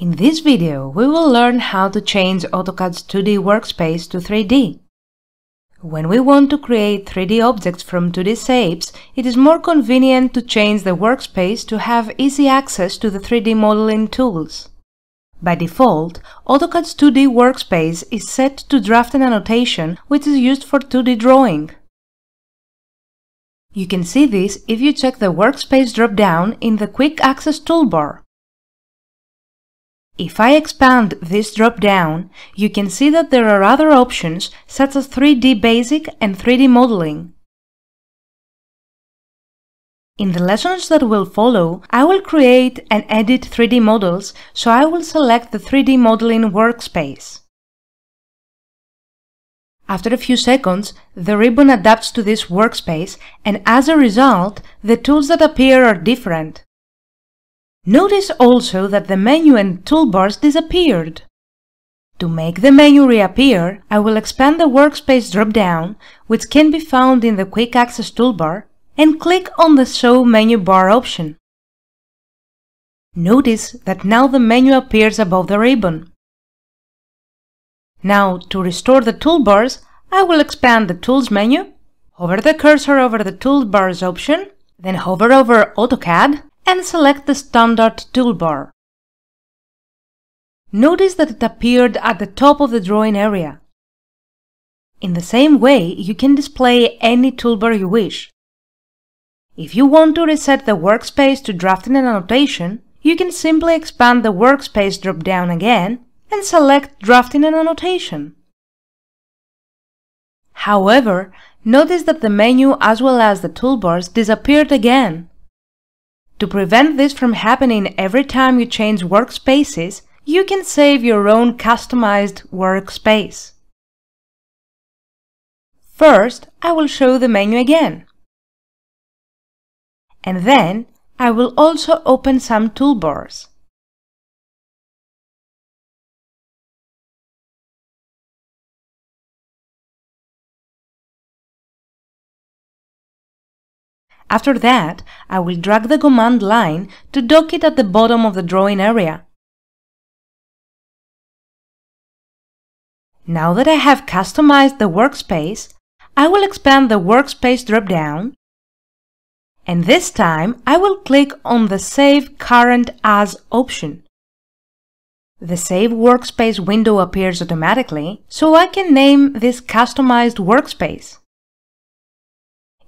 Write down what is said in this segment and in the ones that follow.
In this video, we will learn how to change AutoCAD's 2D workspace to 3D. When we want to create 3D objects from 2D shapes, it is more convenient to change the workspace to have easy access to the 3D modeling tools. By default, AutoCAD's 2D workspace is set to draft & annotation, which is used for 2D drawing. You can see this if you check the Workspace drop-down in the Quick Access toolbar. If I expand this drop-down, you can see that there are other options such as 3D Basic and 3D Modeling. In the lessons that will follow, I will create and edit 3D models, so I will select the 3D Modeling workspace. After a few seconds, the ribbon adapts to this workspace and as a result, the tools that appear are different. Notice also that the menu and toolbars disappeared. To make the menu reappear, I will expand the Workspace drop-down, which can be found in the Quick Access toolbar, and click on the Show Menu Bar option. Notice that now the menu appears above the ribbon. Now, to restore the toolbars, I will expand the Tools menu, hover the cursor over the Toolbars option, then hover over AutoCAD, and select the Standard toolbar. Notice that it appeared at the top of the drawing area. In the same way, you can display any toolbar you wish. If you want to reset the workspace to drafting and annotation, you can simply expand the workspace drop-down again and select Drafting and Annotation. However, notice that the menu as well as the toolbars disappeared again. To prevent this from happening every time you change workspaces, you can save your own customized workspace. First, I will show the menu again. And then, I will also open some toolbars. After that, I will drag the command line to dock it at the bottom of the drawing area. Now that I have customized the workspace, I will expand the workspace drop-down and this time I will click on the Save Current As option. The Save Workspace window appears automatically, so I can name this customized workspace.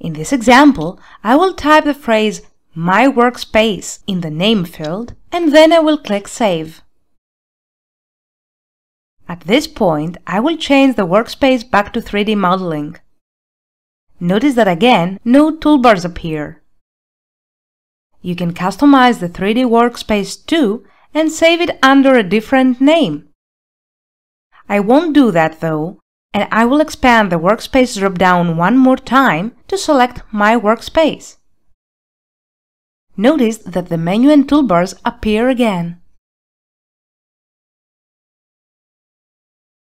In this example, I will type the phrase My Workspace in the Name field and then I will click Save. At this point, I will change the workspace back to 3D modeling. Notice that again, no toolbars appear. You can customize the 3D workspace too and save it under a different name. I won't do that though, and I will expand the Workspace drop-down one more time to select My Workspace. Notice that the menu and toolbars appear again.